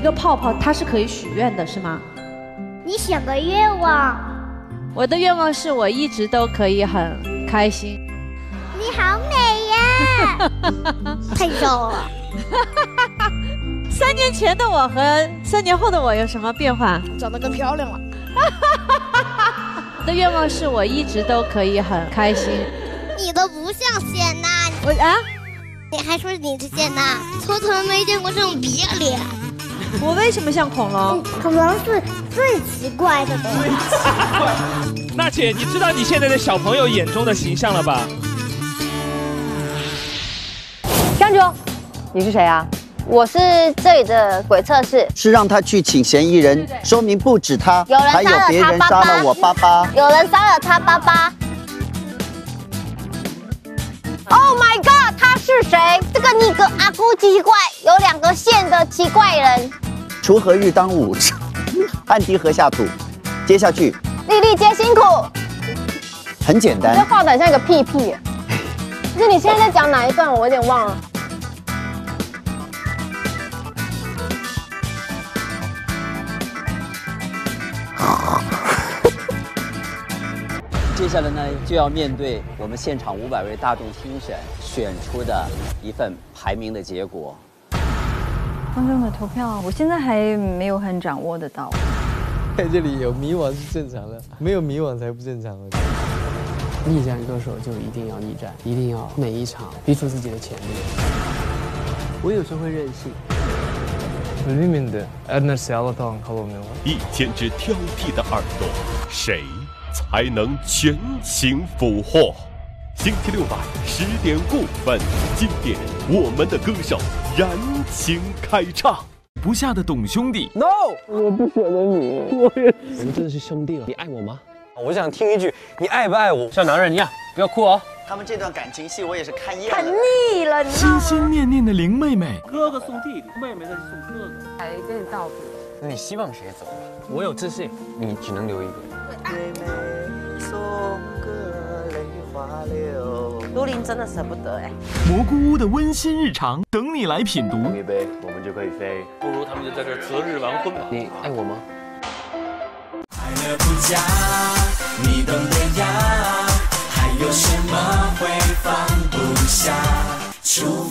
个泡泡它是可以许愿的，是吗？你想个愿望。我的愿望是我一直都可以很开心。你好美呀！太瘦了。三年前的我和三年后的我有什么变化？长得更漂亮了。我 的愿望是我一直都可以很开心。你都不像谢娜，我啊，你还说你是谢娜？从从没见过这种别脸。我为什么像恐龙？恐龙是最奇怪的东西。娜姐，你知道你现在在小朋友眼中的形象了吧？站住！你是谁啊？我是这里的鬼测试，是让他去请嫌疑人，说明不止他，有人还有别人杀了我爸爸，有人杀了他爸爸。Oh my god，他是谁？这个尼格阿姑奇怪，有两个线的奇怪人。锄禾日当午，汗滴禾下土。接下去，粒粒皆辛苦。很简单。这画的像一个屁屁。可是你现在在讲哪一段？我有点忘了。接下来呢，就要面对我们现场五百位大众评审选出的一份排名的结果。观众的投票，我现在还没有很掌握得到。在这里有迷惘是正常的，没有迷惘才不正常。逆战歌手就一定要逆战，一定要每一场逼出自己的潜力。我有时候会任性。里面的 Adner s a l a t o n 考我没有？一千只挑剔的耳朵，谁？才能全情俘获。星期六晚十点五分，经典我们的歌手燃情开唱。不下的董兄弟，No，我不舍得你，我也，我们真的是兄弟了。你爱我吗？我想听一句，你爱不爱我？像男人一样，不要哭哦。他们这段感情戏我也是看厌了，看腻了。心心念念的林妹妹，哥哥送弟弟，妹妹再去送哥哥，还跟你道别。那你希望谁走？我有自信，你只能留一个。卢林真的舍不得哎。蘑菇屋的温馨日常等你来品读。一杯，我们就可以飞。不如他们就在这择日完婚吧。你爱我吗？快乐不假，你懂得呀。还有什么会放不下？除